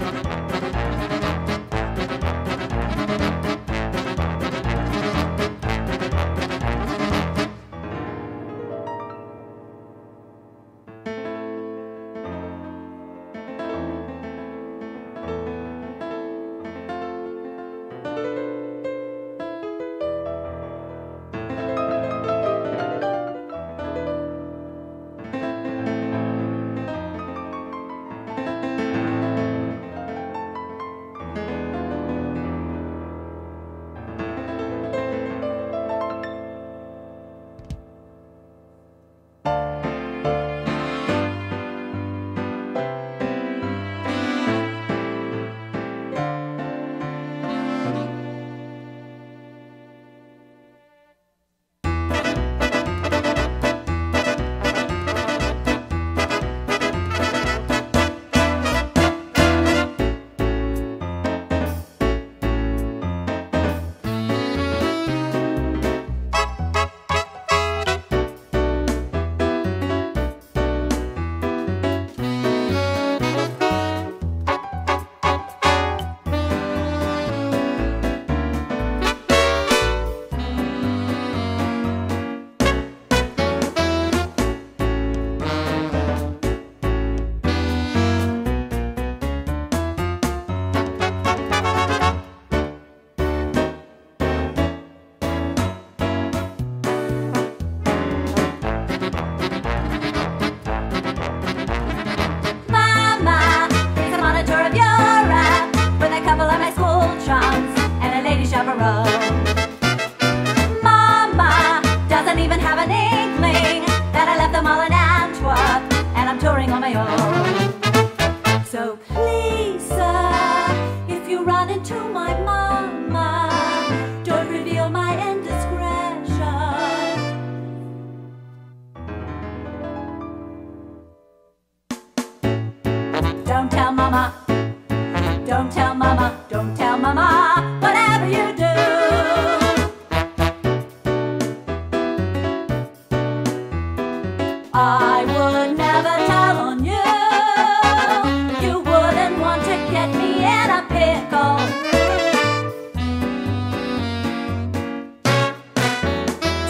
Música I'm touring on my own. So please, sir, if you run into my mama, don't reveal my indiscretion. Don't tell mama. Don't tell mama. Don't tell mama. Whatever you do. I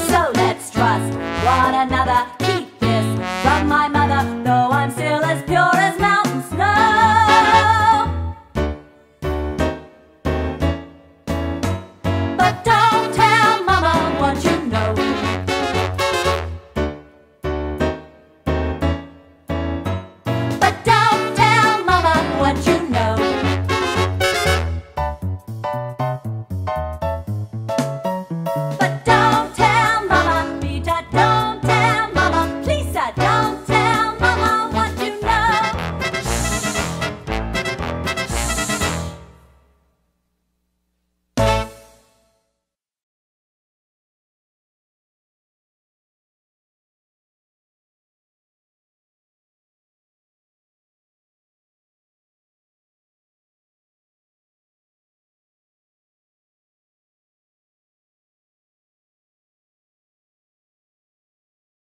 So let's trust one another.